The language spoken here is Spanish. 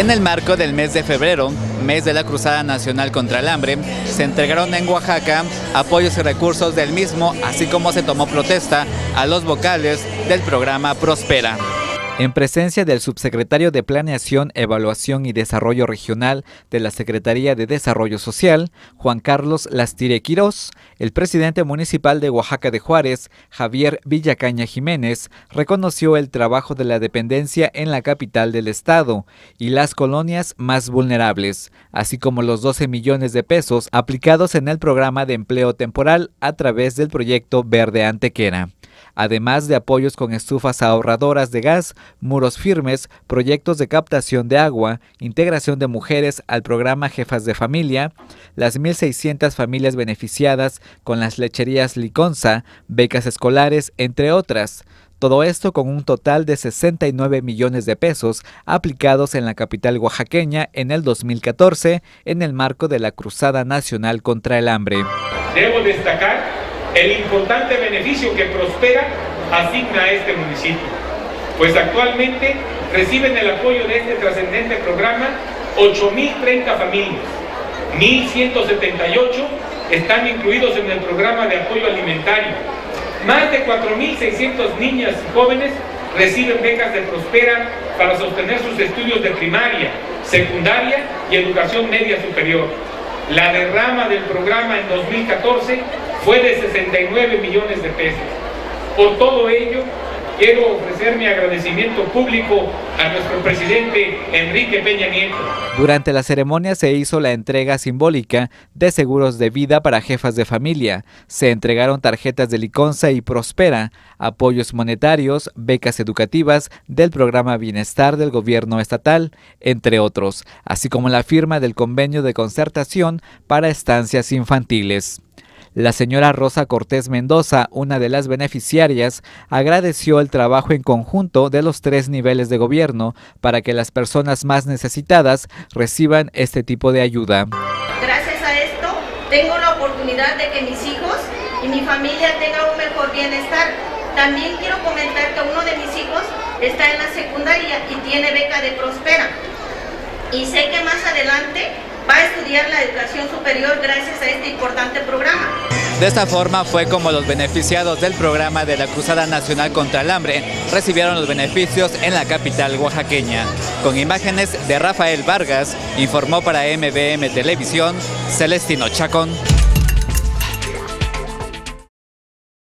En el marco del mes de febrero, mes de la Cruzada Nacional contra el Hambre, se entregaron en Oaxaca apoyos y recursos del mismo, así como se tomó protesta a los vocales del programa Prospera. En presencia del subsecretario de Planeación, Evaluación y Desarrollo Regional de la Secretaría de Desarrollo Social, Juan Carlos Lastire Quirós, el presidente municipal de Oaxaca de Juárez, Javier Villacaña Jiménez, reconoció el trabajo de la dependencia en la capital del estado y las colonias más vulnerables, así como los 12 millones de pesos aplicados en el programa de empleo temporal a través del proyecto Verde Antequera además de apoyos con estufas ahorradoras de gas, muros firmes, proyectos de captación de agua, integración de mujeres al programa Jefas de Familia, las 1.600 familias beneficiadas con las lecherías Liconza, becas escolares, entre otras. Todo esto con un total de 69 millones de pesos aplicados en la capital oaxaqueña en el 2014 en el marco de la Cruzada Nacional contra el Hambre. Debo destacar el importante beneficio que Prospera asigna a este municipio, pues actualmente reciben el apoyo de este trascendente programa 8.030 familias, 1.178 están incluidos en el programa de apoyo alimentario, más de 4.600 niñas y jóvenes reciben becas de Prospera para sostener sus estudios de primaria, secundaria y educación media superior. La derrama del programa en 2014 fue de 69 millones de pesos. Por todo ello, quiero ofrecer mi agradecimiento público a nuestro presidente Enrique Peña Nieto. Durante la ceremonia se hizo la entrega simbólica de seguros de vida para jefas de familia. Se entregaron tarjetas de Liconza y Prospera, apoyos monetarios, becas educativas del programa Bienestar del gobierno estatal, entre otros, así como la firma del convenio de concertación para estancias infantiles. La señora Rosa Cortés Mendoza, una de las beneficiarias, agradeció el trabajo en conjunto de los tres niveles de gobierno para que las personas más necesitadas reciban este tipo de ayuda. Gracias a esto, tengo la oportunidad de que mis hijos y mi familia tengan un mejor bienestar. También quiero comentar que uno de mis hijos está en la secundaria y tiene beca de Prospera. Y sé que más adelante va a estudiar la educación superior gracias a este importante programa. De esta forma fue como los beneficiados del programa de la Cruzada Nacional contra el Hambre recibieron los beneficios en la capital oaxaqueña. Con imágenes de Rafael Vargas, informó para MBM Televisión Celestino Chacón.